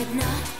but not